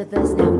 the best now.